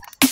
you